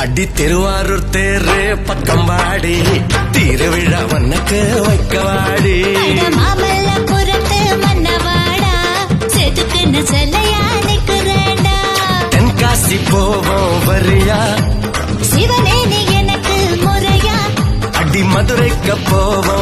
அடி திருவாரூர் தேரு பக்கம் வாடி திருவிழா உனக்கு வைக்க வாடி அட மன்னவாடா செதுக்குன்னு செல்லையா நிக்கிறேன்டா. தென்காசி போவோம் வரியா. சிவனே நீ எனக்கு முறையா. அடி மதுரைக்கு போவோம்